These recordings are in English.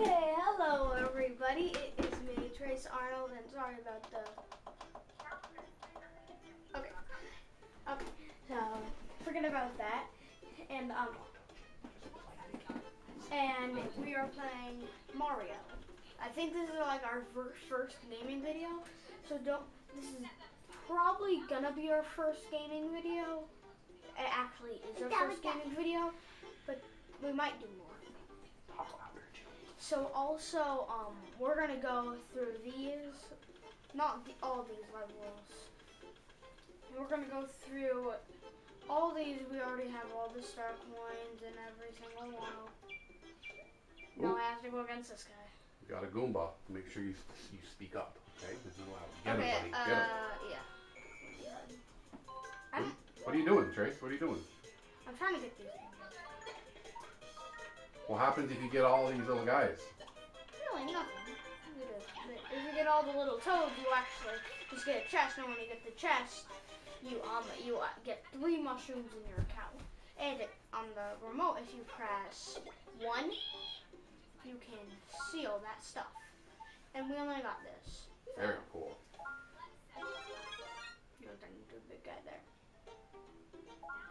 Okay, hello everybody. It is me, Trace Arnold, and sorry about the. Okay. Okay. So forget about that, and um, and we are playing Mario. I think this is like our first gaming video, so don't. This is probably gonna be our first gaming video. It actually is our first gaming video, but we might do more. So also, um, we're gonna go through these, not the, all these levels. We're gonna go through all these. We already have all the star coins and every single one. Now I have to go against this guy. You got a Goomba. Make sure you you speak up. Okay, this is loud. Get okay, him, buddy. Get him. uh, yeah. I'm, What are you doing, Trace? What are you doing? I'm trying to get these. What happens if you get all these little guys? Really, nothing. If you get all the little toads, you actually just get a chest, and when you get the chest, you um you uh, get three mushrooms in your account. And on the remote, if you press one, you can seal that stuff. And we only got this. Very cool.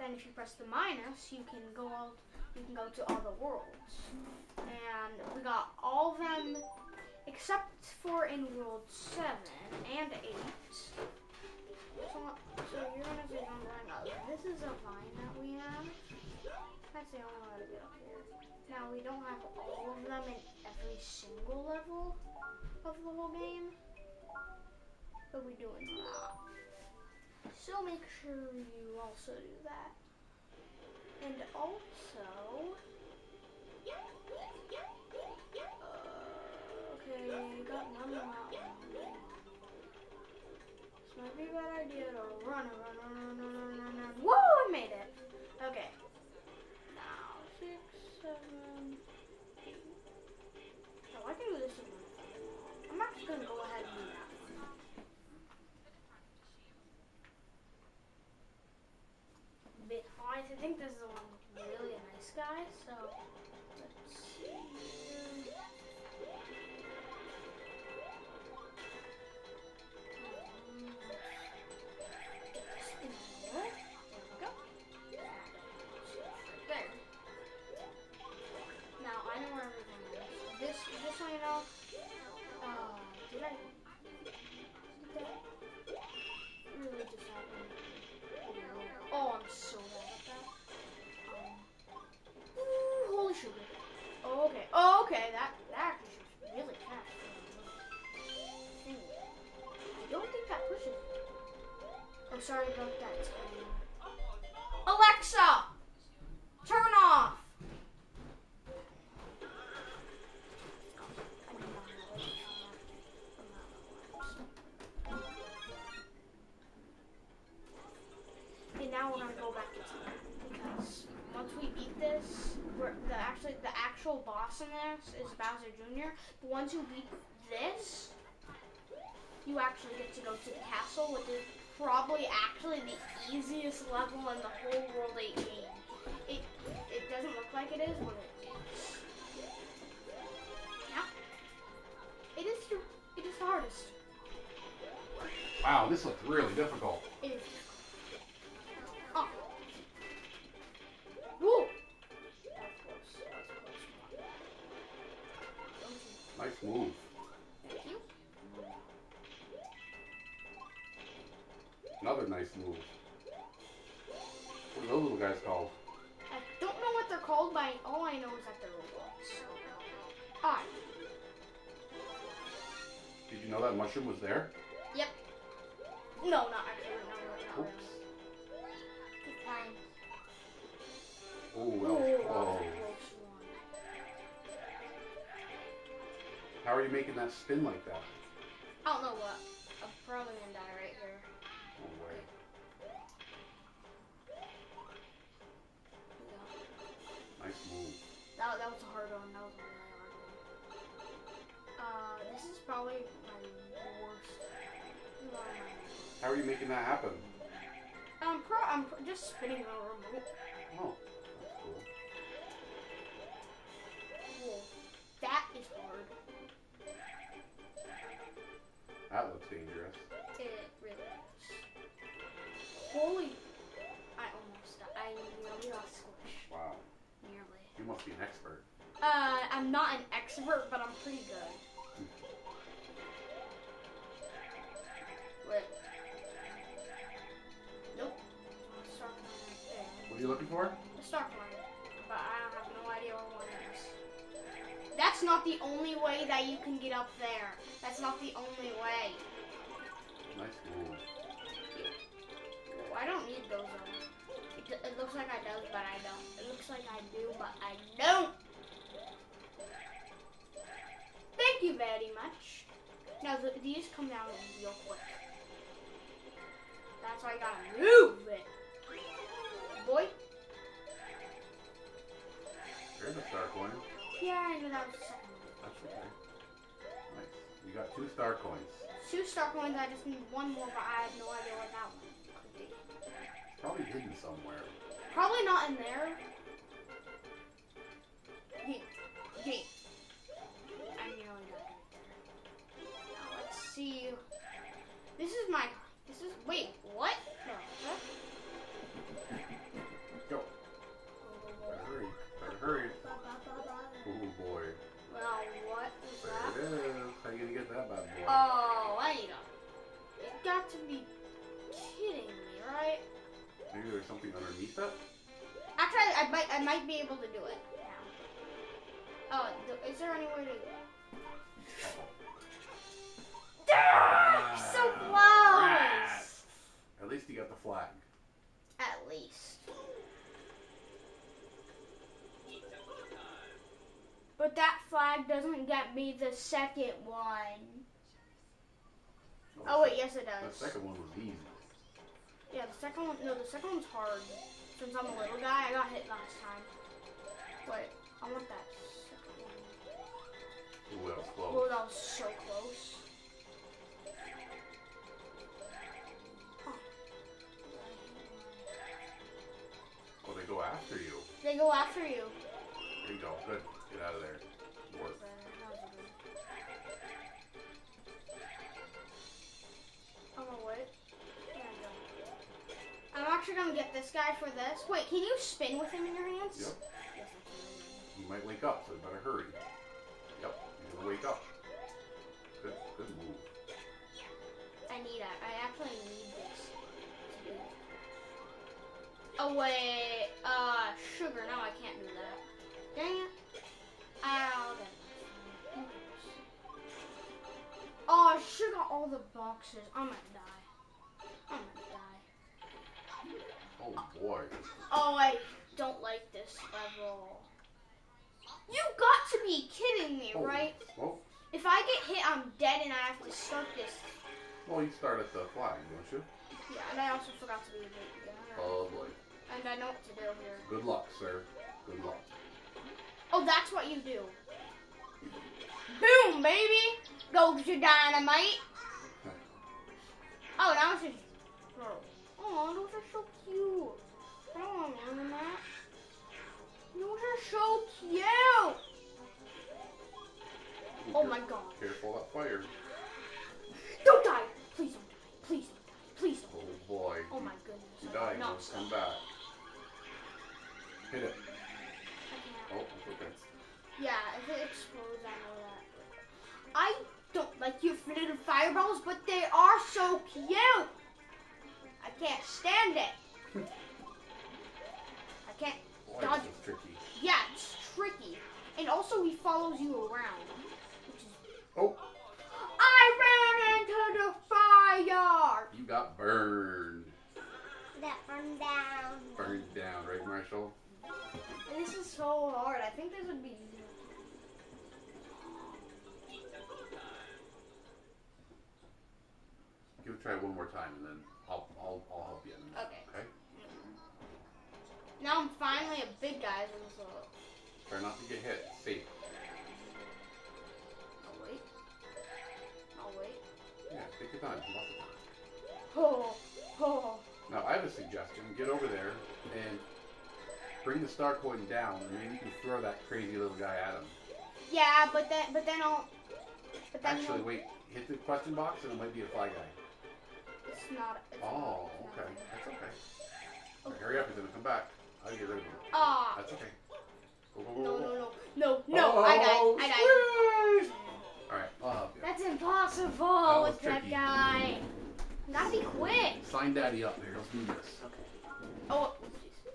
Then if you press the minus, you can go all you can go to all the worlds. And we got all of them except for in world seven and eight. So, so you're gonna be wondering, oh, this is a vine that we have. That's the only to get up here. Now we don't have all of them in every single level of the whole game, but we do in that. So make sure you also do that. And also, uh, okay, got one. This might be a bad idea to run, run, sorry about that. Alexa, turn off. And now we're gonna go back to team because once we beat this, the actually the actual boss in this is Bowser Jr. But once you beat this, you actually get to go to the castle, with is probably actually the easiest level in the whole World 8 game. It it doesn't look like it is, but it is. Yeah. It is the it is the hardest. Wow, this looks really difficult. It is. Oh. Woo! That was nice move. What are those little guys called? I don't know what they're called, but all I know is that they're robots. Alright. Did you know that mushroom was there? Yep. No, not actually. No, no, not Oops. It's fine. Oh, well. Oh. How are you making that spin like that? I don't know what. I'm probably gonna die right here. Yeah. Nice move. That, that was a hard one. That was a really hard one. Uh, this is probably my worst. How are you making that happen? Um, pro I'm pro just spinning the remote. Oh, that's cool. Cool. That is hard. That looks dangerous. Must be an expert. Uh, I'm not an expert, but I'm pretty good. Wait. Nope. Star coin right there. What are you looking for? The star coin. But I have no idea where one is. That's not the only way that you can get up there. That's not the only way. Nice move. I don't need those. though. It, looks like I don't, but I don't. It looks like I do, but I don't. Thank you very much. Now th- these come down real quick. That's why I gotta move it. Boy. There's a star coin. Yeah, I know that was the second one. That's okay. Nice. You got two star coins. Two star coins. I just need one more, but I have no idea what that one. It's probably hidden somewhere. Probably not in there. Yeet. Yeet. I nearly got it there. Now let's see. This is my. This is. Wait, what? No. Huh? Go. Better hurry. Better hurry. Oh boy. Well, what is that? There it is. How are you gonna get that bad boy? Oh, wait a. You got to be kidding me, right? Maybe there's something underneath it? Actually, I might. I might be able to do it. now. Oh, th- is there any way to? Uh-oh. So close. At least you got the flag. At least. But that flag doesn't get me the second one. Oh, oh wait, yes it does. The second one was easy. Yeah, the second one. No, the second one's hard. Since I'm a little guy, I got hit last time. Wait, I want that second one. Ooh, that was close. Oh, that was so close. Oh. Oh, they go after you. They go after you. There you go. Good. Get out of there. Actually gonna get this guy for this. Wait, can you spin with him in your hands? Yep. Yes, I can. You might wake up, so you better hurry. Yep. You're gonna wake up. Good. Good move. I need it. I actually need this. Oh wait, uh, sugar. No, I can't do that. Dang it. Ow. Oh, I should got all the boxes. I'm gonna die. Oh boy. Oh, I don't like this level. You got to be kidding me, Oh, right? Well, If I get hit, I'm dead and I have to start this. well, you start at the flag, don't you? Yeah, and I also forgot to be a again. Oh boy. And I know what to do here. Good luck, sir. Good luck. Oh, that's what you do. Boom, baby! Goes your dynamite. Oh, now it's just Oh, those are so cute. I don't want more than that. Those are so cute. Oh my god. Careful that fire. Don't die. Please don't die. Please don't die. Please don't. Oh boy. Oh my goodness. You die. You'll come back. Hit it. Oh, okay. Yeah, if it explodes, I know that. I don't like your little fireballs, but they are so cute. I can't stand it. I can't. Boy, Dodge this is tricky. Yeah, it's tricky, and also he follows you around. Is. Oh, I ran into the fire. you got burned. That burned down. Burned down, right, Marshall? This is so hard. I think this would be easier. Give it a try one more time, and then I'll I'll, I'll help you. In a minute, Okay. Okay. Now I'm finally a big guy, so. Try not to get hit. See. I'll wait. I'll wait. Yeah. Take your time. Lots of time. Oh, oh. Now I have a suggestion. Get over there and bring the star coin down, and maybe you can throw that crazy little guy at him. Yeah, but then, but then I'll. But then Actually, you'll- wait. Hit the question box and it might be a fly guy. It's not. It's Oh, not- okay. That's okay. Alright, hurry up, he's gonna come back. Do get rid of him? Ah. That's okay. Go, go, go, No, no, no, no, no! I Oh, died. I died. Alright, I'll help you. That's impossible was with that guy. Gotta be quick. Sign daddy up here. Let's do this. Okay. Oh, jeez.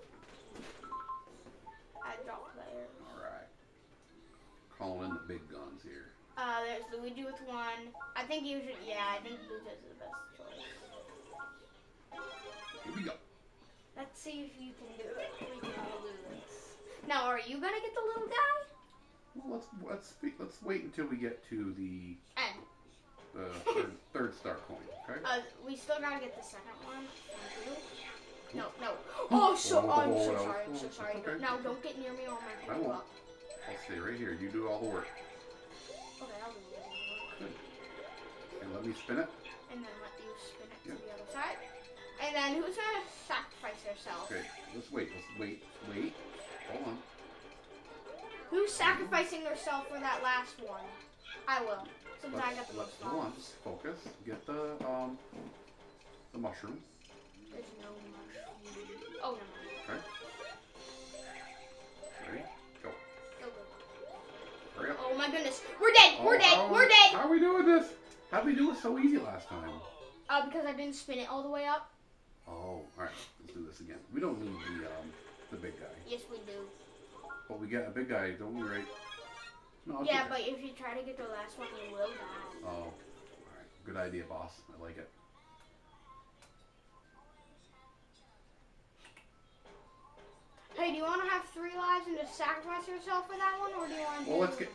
I dropped player. Alright. Calling in the big guns here. Uh, there's Luigi with one. I think you should. Yeah, I think Luigi's the best. Here we go. Let's see if you can do it. We can all do this. Now, are you gonna get the little guy? Well, let's let's let's wait until we get to the And the third, third star coin. Okay. uh, we still gotta get the second one. No, no. Oh, so Whoa, I'm so sorry. I'm so sorry. okay. Now, don't get near me or I gonna pick you won't. up. I'll stay right here. You do all the work. Okay, I'll do it. Good. And let me spin it. And then And then who's gonna sacrifice herself? Okay. Let's wait. Let's wait. Wait. Hold on. Who's sacrificing herself for that last one? I will. Since I got the most hold on. Focus. Get the um the mushroom. There's no mushroom. Oh, no. Okay. Ready? Go. Go, go. Hurry up. Oh my goodness. We're dead. Oh, We're dead. how- We're dead. How are we doing this? How'd we do it so easy last time? Uh, because I didn't spin it all the way up. Oh, all right. Let's do this again. We don't need the um the big guy, Yes, we do. but we get a big guy, don't we? Right? No. Yeah, but if you try to get the last one, you will die. Oh, all right. Good idea, boss. I like it. Hey, do you want to have three lives and just sacrifice yourself for that one, or do you want to? Well, let's get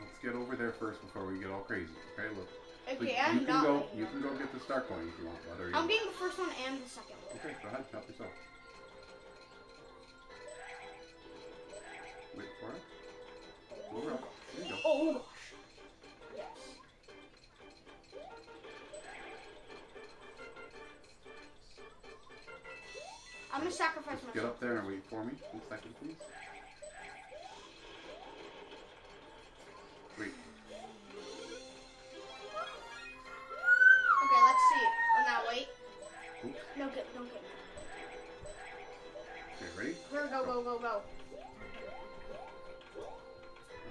let's get over there first before we get all crazy. Okay, look. Okay, you I'm you can not. go. You can go get the star coin if you want. You. I'm being the first one and the second one. Okay, go ahead. Help yourself. Wait for it. Over up. There you go. Oh gosh. Yes. I'm gonna sacrifice Just get up there and wait for me. One second, please. Go, go, go, go. All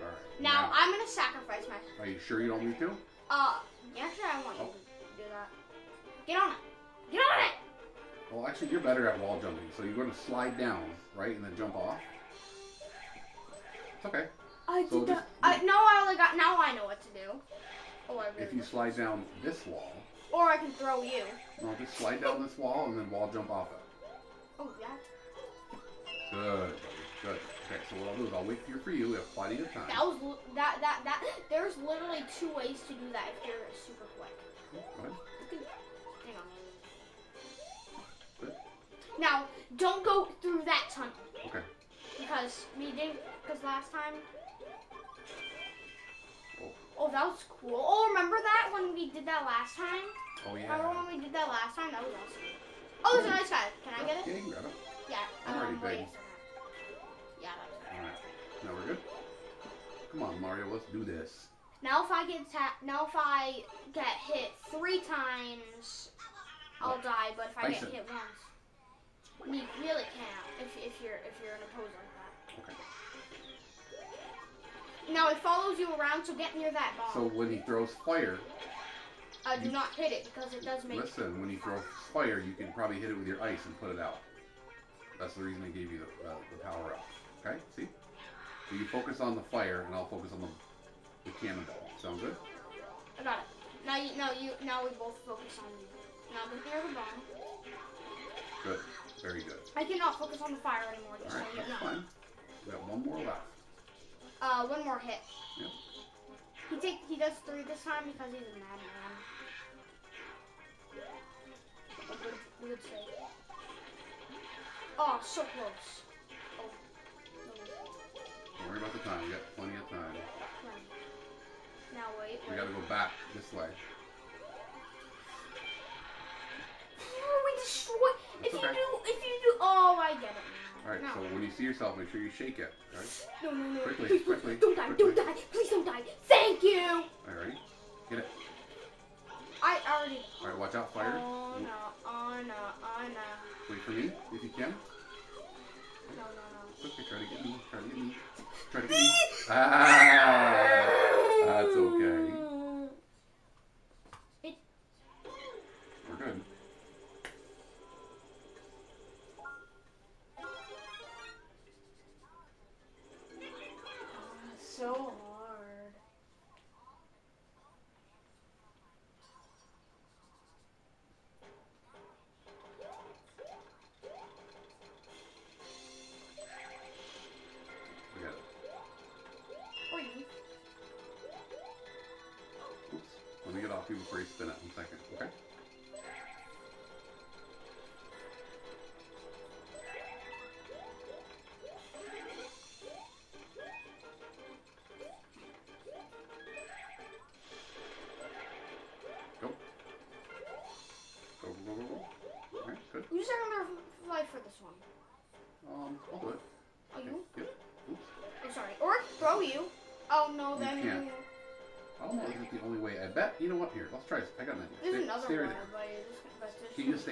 right. Now, I'm gonna sacrifice myself. Are you sure you don't need to? Uh, actually, I want you Oh. to do that. Get on it. Get on it. Well, actually, you're better at wall jumping, so you're going to slide down, right, and then jump off. It's okay. I So did that. I now I only got. Now I know what to do. Oh, I really. If you slide down this wall, Or I can throw you. no, just slide down this wall and then wall jump off it. Oh, that. Good. Good. Okay, so what I'll do is I'll wait here for you. We have plenty of time. That was that that that. There's literally two ways to do that if you're super quick. Go ahead. Hang on. Good. Now, don't go through that tunnel Okay. because we didn't. Because last time. Oh. Oh, that was cool. Oh, remember that when we did that last time? Oh, yeah. Remember when we did that last time? That was awesome. Oh, there's a nice guy. Can I get Yeah, it? you can grab it. Yeah. I'm already um, wait big. Now we're good. Come on, Mario. Let's do this. Now if I get ta- now if I get hit three times, I'll die. But if I Bison. get hit once, you really can't. If, if you're if you're an opposer like that. Okay. Now it follows you around, so get near that bomb. So when he throws fire, uh, do not hit it because it does make. listen. When he throws fire, you can probably hit it with your ice and put it out. That's the reason they gave you the, uh, the power up. Okay. See. So you focus on the fire, and I'll focus on the, the cannonball. Sound good? I got it. Now you now you now we both focus on you. Now get near the bomb. Good. Very good. I cannot focus on the fire anymore. All right. so That's fine. We got one more left. Uh, one more hit. Yep. He take he does three this time because he's a madman. A good, good save. Oh, so close worry about the time. You got plenty of time. Now wait. wait. We gotta go back this way. No, we destroy. That's if okay. you do, if you do, oh, I get it. All right. No. So when you see yourself, make sure you shake it. All right. No, no, no. Quickly, please, quickly. Don't die! Quickly. Don't die! Please don't die! Thank you. All right. Get it. I already. All right. Watch out! Fire. Oh no! Oh no! Oh no! Wait for me if you can. No, no, no. It's okay. Try to get me. Try to get me. Try to. Ah. Off you before you spin it. Second, okay?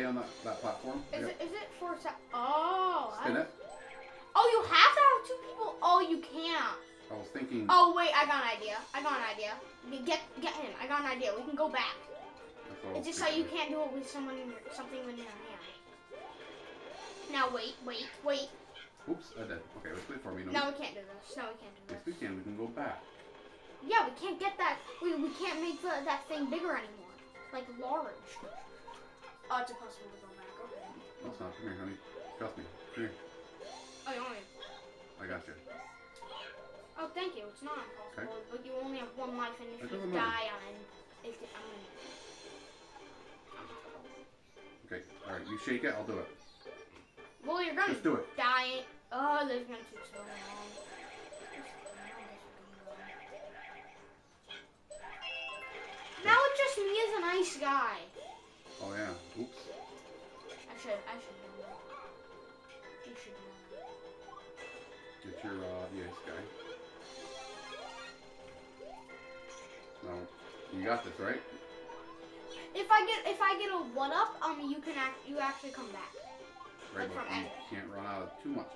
Stay on that, that platform? Is Yep. it is it for Oh. Spin it. oh, you have to have two people. Oh, you can't. I was thinking. Oh wait, I got an idea. I got an idea. Get get him. I got an idea. We can go back. That's what I It's just so you can't do it with someone in your, something in your hand. Now wait, wait, wait. Oops, I did. Okay, let's wait for me. No, No, we can't do this. No, we can't do this. Yes, we can. We can go back. Yeah, we can't get that. We, we can't make the, that thing bigger anymore. Like large. Oh, it's impossible to go back. Okay. No, it's not. Come here, honey. Trust me. Come here. Oh, you only. I got you. Oh, thank you. It's not impossible, but you only have one life, and if It you die on it, it, I mean. Okay. All right. You shake it. I'll do it. Well, you're gonna Just do it. die. Oh, this is gonna take so long. Now it's just me as a nice guy. Oh yeah. Oops. I should, I should know that. You should know that. Get your uh, the ice guy. No, you got this, right? If I get, if I get a one up, um, you can act, you actually come back. Right, Like but you can't run out of too much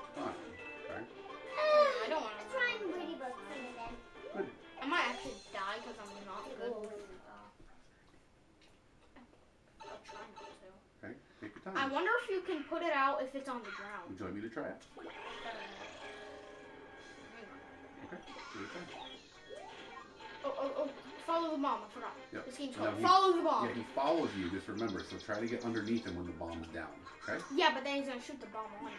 it out if it's on the ground. Would you like me to try it? Okay. Take your time. Oh, oh, oh, follow the bomb. I forgot. Yep. This game's called he- Follow the Bomb. Yeah, he follows you. Just remember. So try to get underneath him when the bomb's down. Okay. Yeah, but then he's gonna shoot the bomb on you.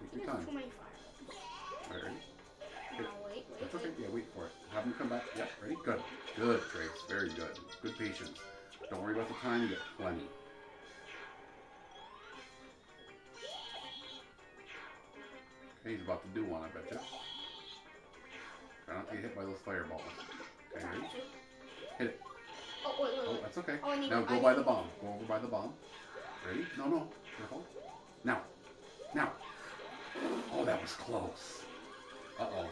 Take your time. For it. Have him come back. Yep. Ready? Good. Good, Trace. Very good. Good patience. Don't worry about the time. You get plenty. Okay, he's about to do one, I bet you. Try not to get hit by those fireballs. Okay, ready? Hit it. Oh, wait, wait, Oh, that's okay. Oh, now go by the bomb. Go over by the bomb. Ready? No, no. Careful. Now. Now. Oh, that was close. Uh-oh.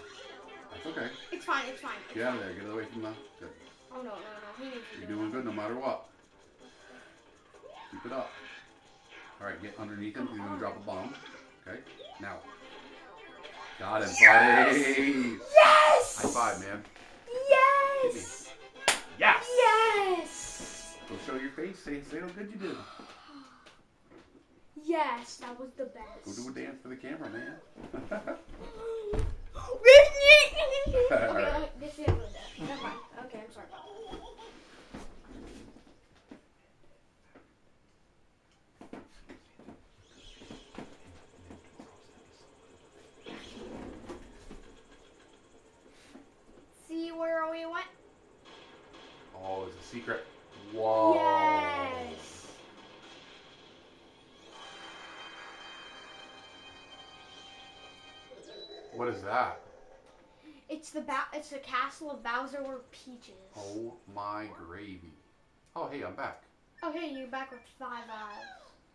That's okay. It's fine, it's fine. It's Get out of fine. there. Get away from the... Good. Oh, no, no, no. He needs to You're do doing good no matter what. Keep it up. All right, get underneath him. He's gonna drop a bomb. Okay. Now. Got him, buddy. Yes! High five, man. Yes! Yes. Yes! Go show your face. Say, say how good you did. Yes, that was the best. Go do a dance for the camera, man. okay, okay, this is good. Never mind. Okay, I'm sorry. See where we went? oh, it's a secret. Whoa. Yes. What is that? It's the ba- it's the castle of Bowser where Peach is. Oh my gravy. Oh, hey, I'm back. Oh, okay, you're back with five eyes.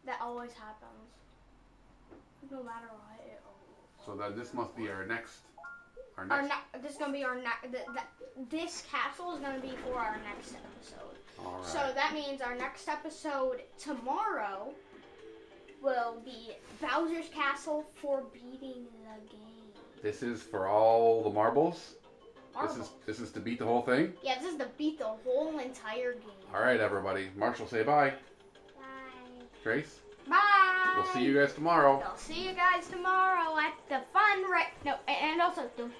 That always happens. No matter what. It always... So then this must be our next. Our Our next. ne- this is gonna be our next. Th- th- this castle is gonna be for our next episode. All right. So that means our next episode tomorrow will be Bowser's Castle for beating the game. This is for all the marbles. Marvel. This is this is to beat the whole thing. Yeah, this is to beat the whole entire game. All right, everybody. Marshall, say bye. Bye. Trace, Bye. we'll see you guys tomorrow. I'll see you guys tomorrow at the fun right no and also don't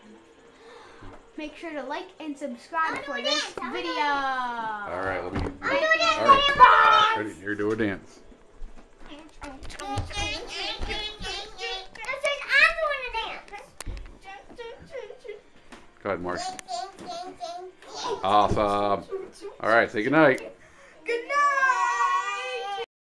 make sure to like and subscribe I'm for this dance, video. All right, let me. I'm doing it. All right. Bye. Ready, Here, do a dance. Go ahead, Mark. Awesome. Uh, all right, say goodnight.